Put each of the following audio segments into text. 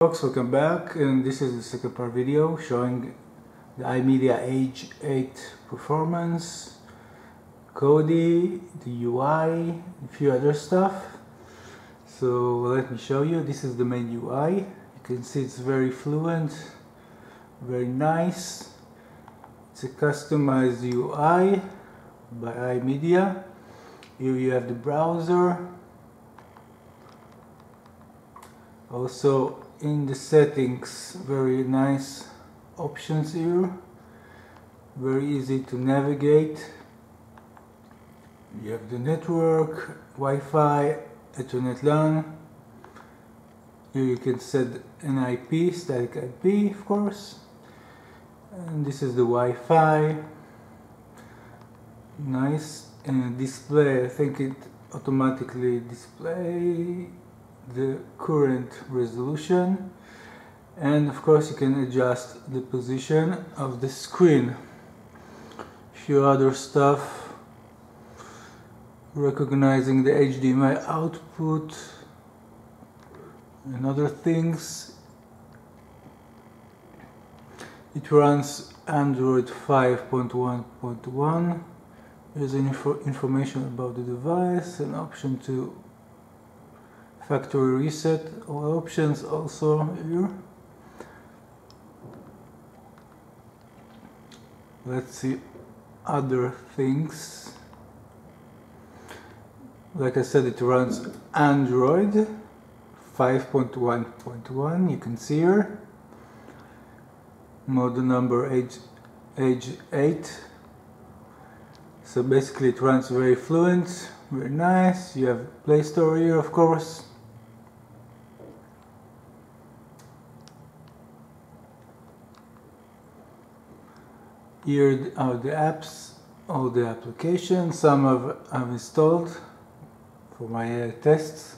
folks welcome back and this is the second part video showing the iMedia Age 8 performance Kodi, the UI, a few other stuff. So let me show you. This is the main UI you can see it's very fluent very nice. It's a customized UI by iMedia. Here you have the browser. Also in the settings very nice options here. Very easy to navigate. You have the network Wi-Fi Ethernet LAN. Here you can set an IP static IP of course. And this is the Wi-Fi. Nice. And display I think it automatically display the current resolution. And of course you can adjust the position of the screen. Few other stuff. Recognizing the HDMI output. And other things. It runs Android 5.1.1 there's info information about the device an option to factory reset options also here. Let's see other things. Like I said it runs Android 5.1.1 you can see here. Model number age age 8 so basically it runs very fluent very nice. You have Play Store here of course Here are the apps, all the applications. Some have, I've installed for my uh, tests.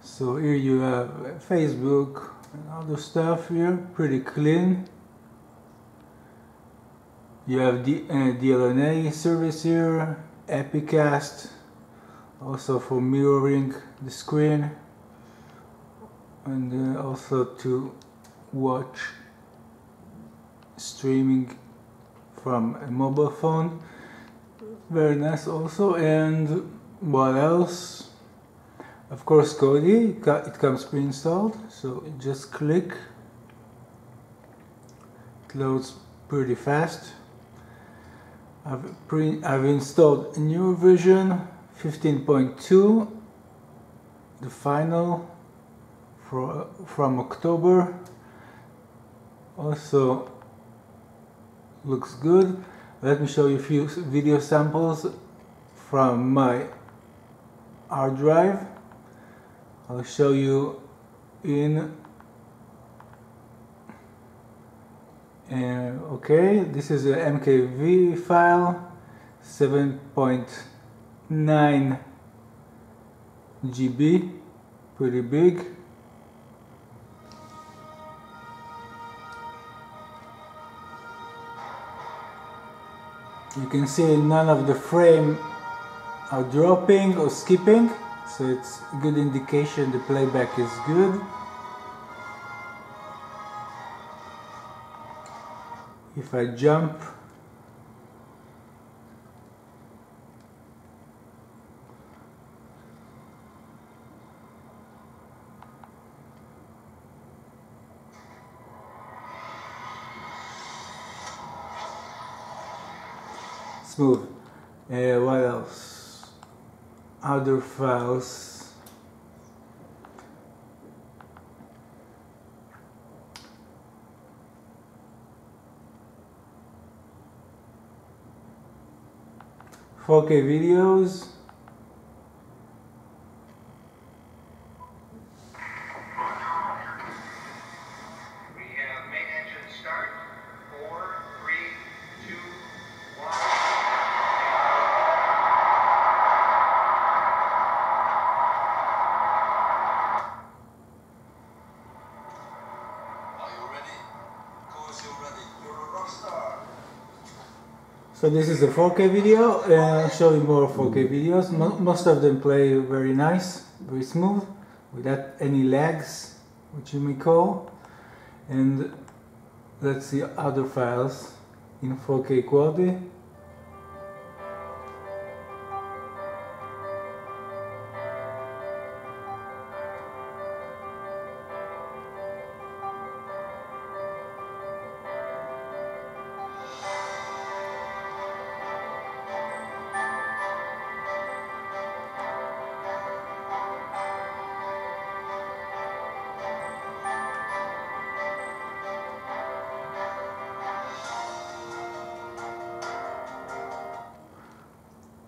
So here you have Facebook and other stuff here, pretty clean. You have the uh, DLNA service here, Epicast, also for mirroring the screen and uh, also to watch streaming from a mobile phone. Very nice also. And what else? Of course Kodi it comes pre-installed. So just click. It loads pretty fast. I've, pre I've installed a new version 15.2 the final for, from October. Also looks good. Let me show you a few video samples from my hard drive. I'll show you in uh, okay this is a MKV file 7.9 GB pretty big you can see none of the frame are dropping or skipping so it's a good indication the playback is good. If I jump smooth. Uh, what else? Other files. Four K videos. So this is a 4K video uh, and I'll show you more 4K videos. most of them play very nice, very smooth, without any lags. which you may call and let's see other files in 4K quality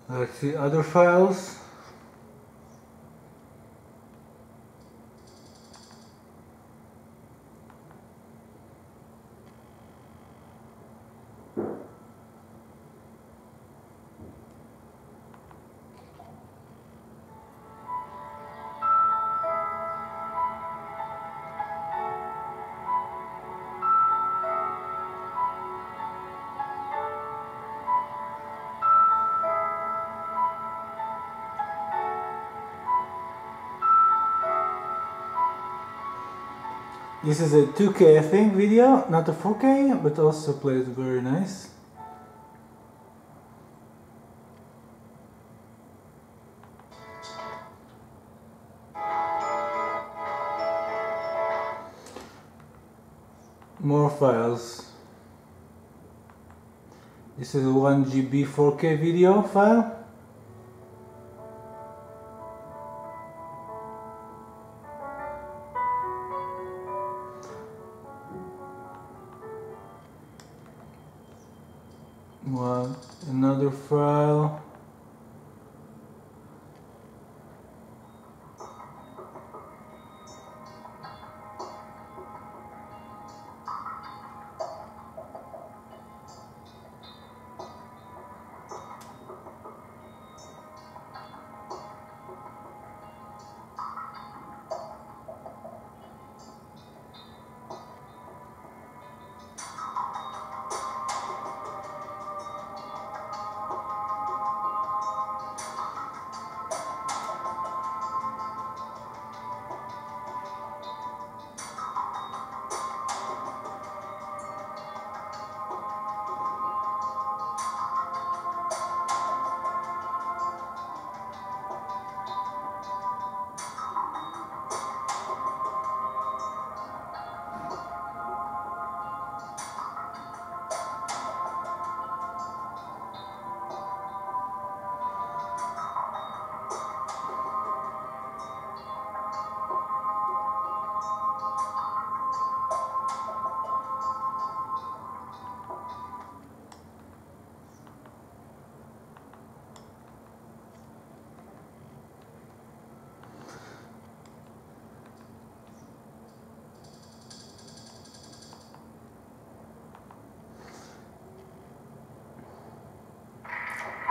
let's see other files This is a 2K I think video, not a 4K, but also plays very nice. More files. This is a 1 GB 4K video file. One another file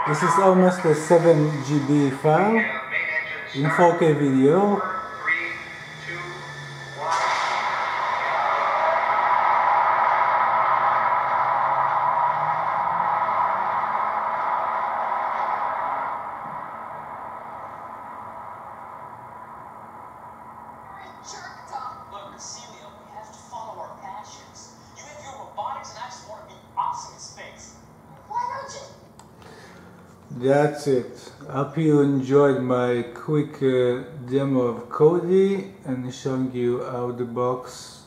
This is almost a 7 GB file in 4K video. That's it. Hope you enjoyed my quick uh, demo of Kodi and showing you how the box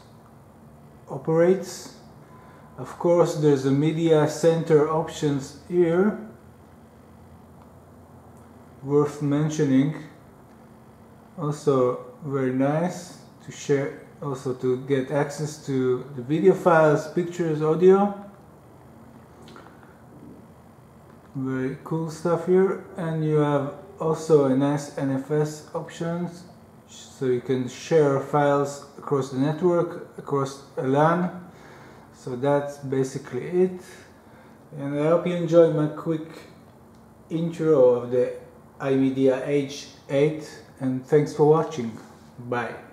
operates. Of course, there's a media center options here worth mentioning. Also very nice to share, also to get access to the video files, pictures, audio very cool stuff here. And you have also a nice NFS options. So you can share files across the network across a LAN. So that's basically it. And I hope you enjoyed my quick intro of the Himedia H8 and thanks for watching. Bye